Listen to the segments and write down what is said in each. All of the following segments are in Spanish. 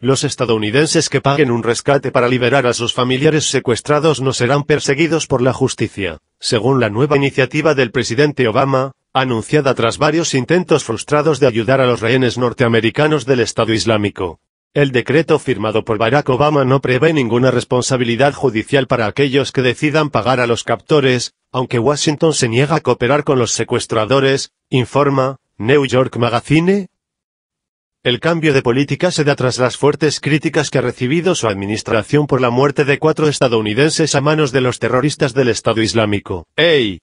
Los estadounidenses que paguen un rescate para liberar a sus familiares secuestrados no serán perseguidos por la justicia, según la nueva iniciativa del presidente Obama, anunciada tras varios intentos frustrados de ayudar a los rehenes norteamericanos del Estado Islámico. El decreto firmado por Barack Obama no prevé ninguna responsabilidad judicial para aquellos que decidan pagar a los captores, aunque Washington se niega a cooperar con los secuestradores, informa New York Magazine. El cambio de política se da tras las fuertes críticas que ha recibido su administración por la muerte de cuatro estadounidenses a manos de los terroristas del Estado Islámico. ¡Ey!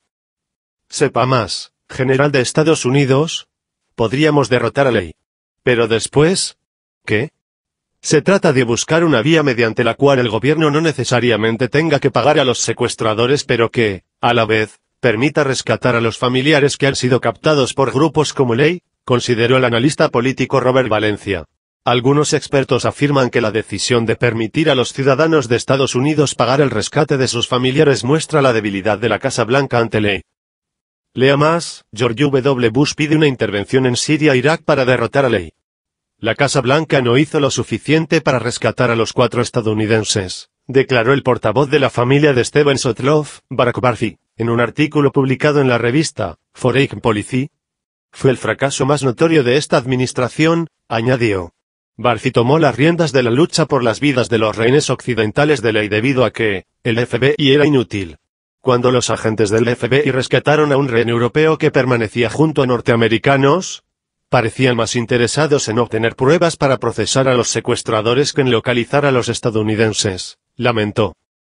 Sepa más, general de Estados Unidos. Podríamos derrotar a ley. Pero después... ¿Qué? Se trata de buscar una vía mediante la cual el gobierno no necesariamente tenga que pagar a los secuestradores pero que, a la vez, permita rescatar a los familiares que han sido captados por grupos como ley, consideró el analista político Robert Valencia. Algunos expertos afirman que la decisión de permitir a los ciudadanos de Estados Unidos pagar el rescate de sus familiares muestra la debilidad de la Casa Blanca ante ley. Lea más, George W. Bush pide una intervención en Siria e Irak para derrotar a ley. La Casa Blanca no hizo lo suficiente para rescatar a los cuatro estadounidenses, declaró el portavoz de la familia de Steven Sotloff, Barack Barfi, en un artículo publicado en la revista Foreign Policy. Fue el fracaso más notorio de esta administración, añadió. Barfi tomó las riendas de la lucha por las vidas de los rehenes occidentales de ley debido a que, el FBI era inútil. Cuando los agentes del FBI rescataron a un rehén europeo que permanecía junto a norteamericanos, parecían más interesados en obtener pruebas para procesar a los secuestradores que en localizar a los estadounidenses, lamentó.